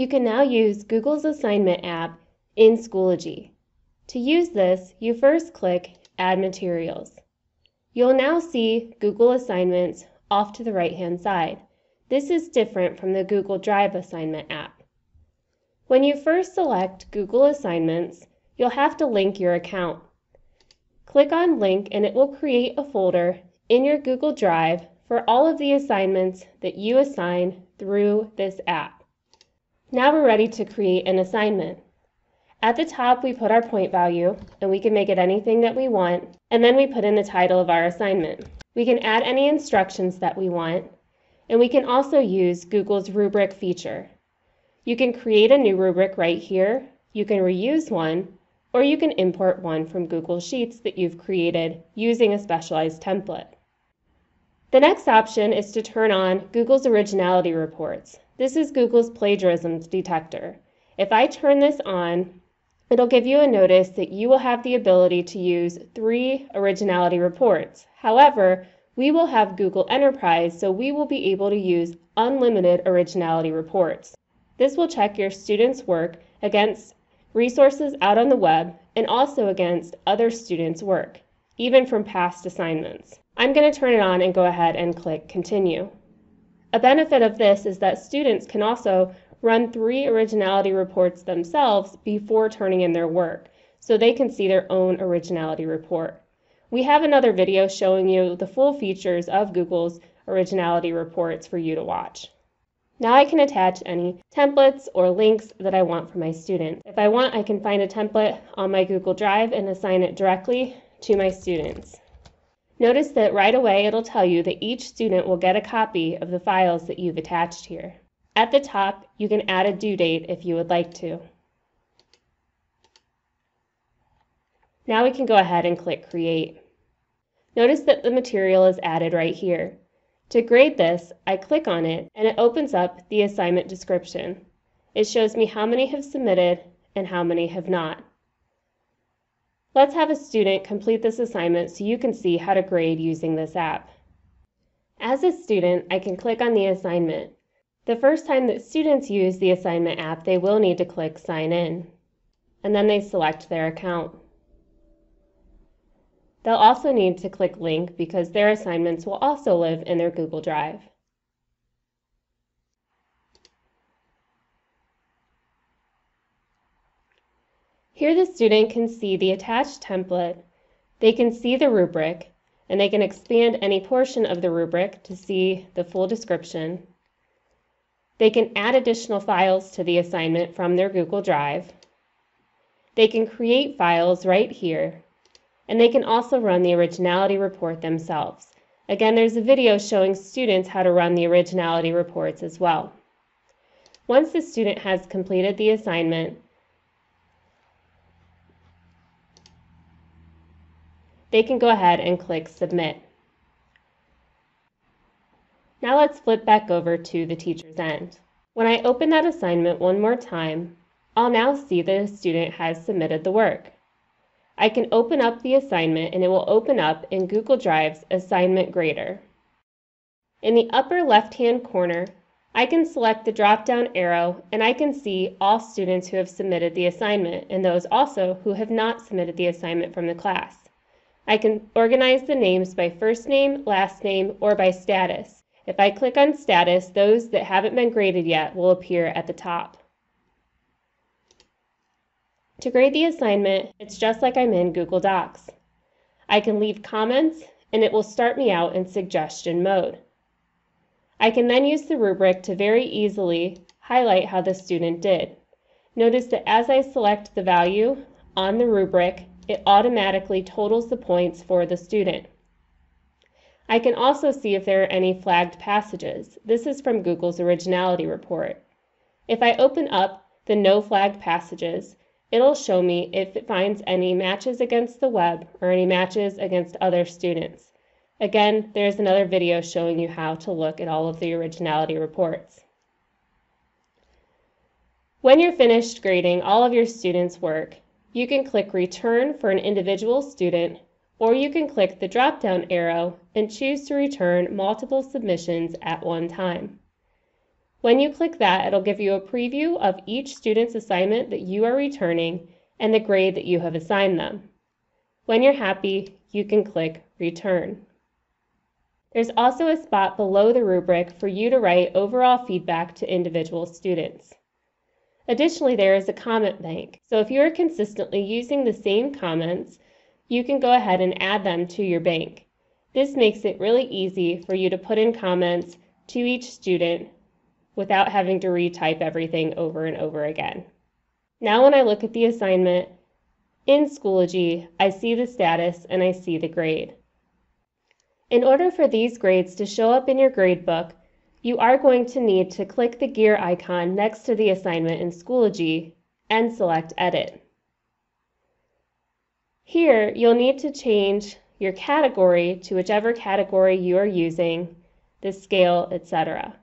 You can now use Google's assignment app in Schoology. To use this, you first click Add Materials. You'll now see Google Assignments off to the right-hand side. This is different from the Google Drive assignment app. When you first select Google Assignments, you'll have to link your account. Click on Link and it will create a folder in your Google Drive for all of the assignments that you assign through this app. Now we're ready to create an assignment. At the top, we put our point value, and we can make it anything that we want, and then we put in the title of our assignment. We can add any instructions that we want, and we can also use Google's rubric feature. You can create a new rubric right here, you can reuse one, or you can import one from Google Sheets that you've created using a specialized template. The next option is to turn on Google's Originality Reports. This is Google's plagiarism detector. If I turn this on, it'll give you a notice that you will have the ability to use three originality reports. However, we will have Google Enterprise, so we will be able to use unlimited originality reports. This will check your students' work against resources out on the web and also against other students' work, even from past assignments. I'm going to turn it on and go ahead and click Continue. A benefit of this is that students can also run three originality reports themselves before turning in their work, so they can see their own originality report. We have another video showing you the full features of Google's originality reports for you to watch. Now I can attach any templates or links that I want for my students. If I want, I can find a template on my Google Drive and assign it directly to my students. Notice that right away it'll tell you that each student will get a copy of the files that you've attached here. At the top, you can add a due date if you would like to. Now we can go ahead and click Create. Notice that the material is added right here. To grade this, I click on it and it opens up the assignment description. It shows me how many have submitted and how many have not. Let's have a student complete this assignment so you can see how to grade using this app. As a student, I can click on the assignment. The first time that students use the assignment app, they will need to click Sign In, and then they select their account. They'll also need to click Link because their assignments will also live in their Google Drive. Here the student can see the attached template, they can see the rubric, and they can expand any portion of the rubric to see the full description. They can add additional files to the assignment from their Google Drive. They can create files right here, and they can also run the originality report themselves. Again, there's a video showing students how to run the originality reports as well. Once the student has completed the assignment, they can go ahead and click Submit. Now let's flip back over to the teacher's end. When I open that assignment one more time, I'll now see that a student has submitted the work. I can open up the assignment and it will open up in Google Drive's Assignment Grader. In the upper left-hand corner, I can select the drop-down arrow and I can see all students who have submitted the assignment and those also who have not submitted the assignment from the class. I can organize the names by first name, last name, or by status. If I click on status, those that haven't been graded yet will appear at the top. To grade the assignment, it's just like I'm in Google Docs. I can leave comments and it will start me out in suggestion mode. I can then use the rubric to very easily highlight how the student did. Notice that as I select the value on the rubric, it automatically totals the points for the student. I can also see if there are any flagged passages. This is from Google's Originality Report. If I open up the No Flagged Passages, it'll show me if it finds any matches against the web or any matches against other students. Again, there's another video showing you how to look at all of the originality reports. When you're finished grading all of your students' work, you can click Return for an individual student, or you can click the drop-down arrow and choose to return multiple submissions at one time. When you click that, it'll give you a preview of each student's assignment that you are returning and the grade that you have assigned them. When you're happy, you can click Return. There's also a spot below the rubric for you to write overall feedback to individual students. Additionally, there is a comment bank, so if you are consistently using the same comments, you can go ahead and add them to your bank. This makes it really easy for you to put in comments to each student without having to retype everything over and over again. Now when I look at the assignment in Schoology, I see the status and I see the grade. In order for these grades to show up in your gradebook, you are going to need to click the gear icon next to the assignment in Schoology and select Edit. Here, you'll need to change your category to whichever category you are using, the scale, etc.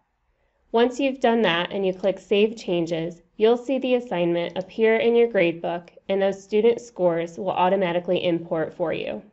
Once you've done that and you click Save Changes, you'll see the assignment appear in your gradebook and those student scores will automatically import for you.